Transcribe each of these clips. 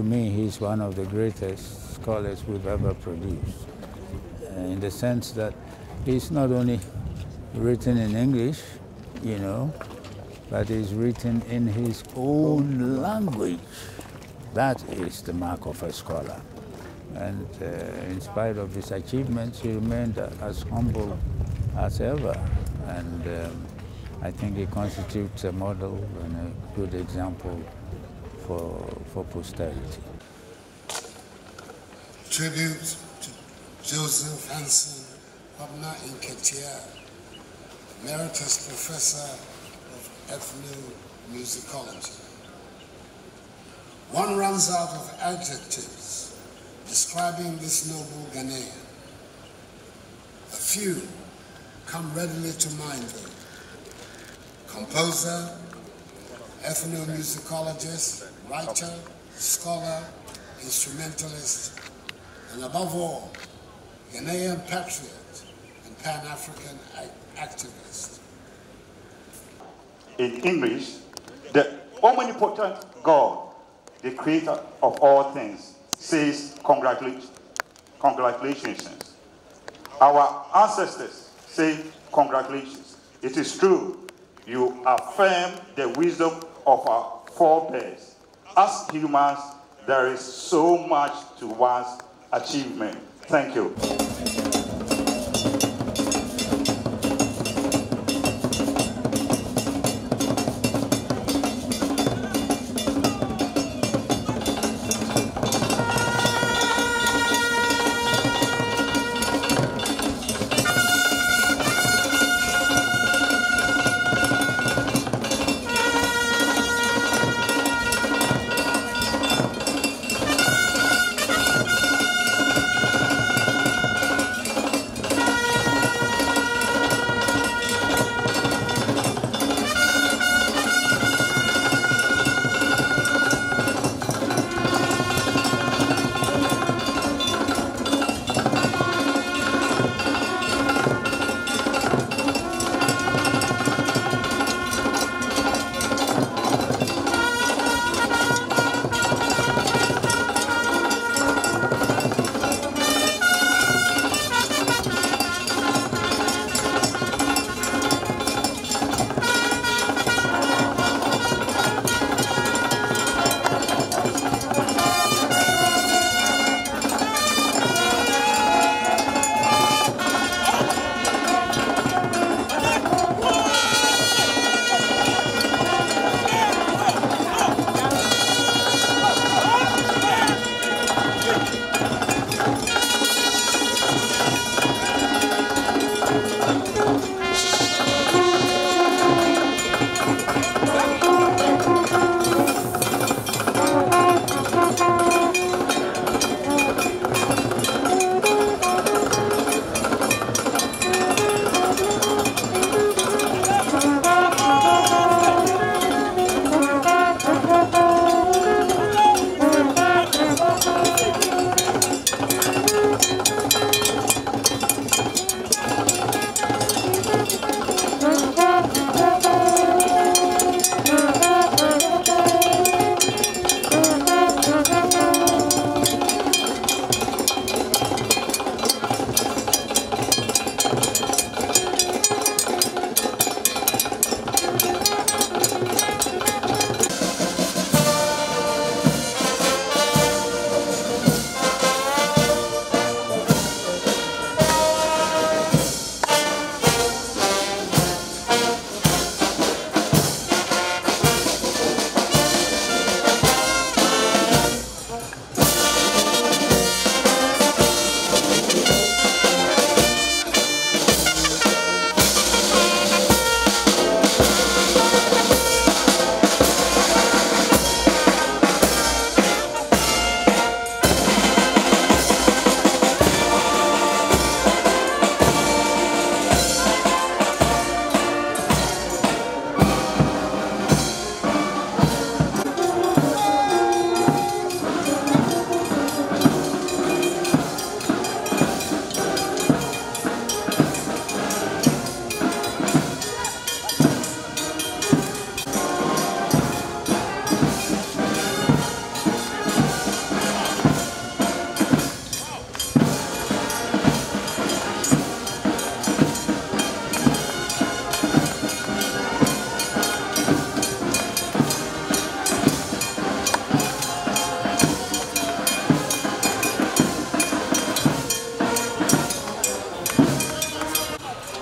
to me, he's one of the greatest scholars we've ever produced. Uh, in the sense that he's not only written in English, you know, but he's written in his own language. That is the mark of a scholar. And uh, in spite of his achievements, he remained as humble as ever. And um, I think he constitutes a model and a good example for, for posterity. Tribute to Joseph Hanson Kwabena Nketia, Emeritus Professor of Ethnomusicology. One runs out of adjectives describing this noble Ghanaian. A few come readily to mind though composer, ethnomusicologist, writer, scholar, instrumentalist, and above all, Ghanaian patriot and Pan-African activist. In English, the omnipotent God, the creator of all things, says congratulations. Congratulations. Our ancestors say congratulations. It is true you affirm the wisdom of our forebears. As humans, there is so much to one's achievement. Thank you.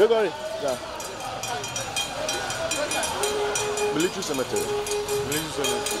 Gregory, yeah. Military cemetery. Military cemetery.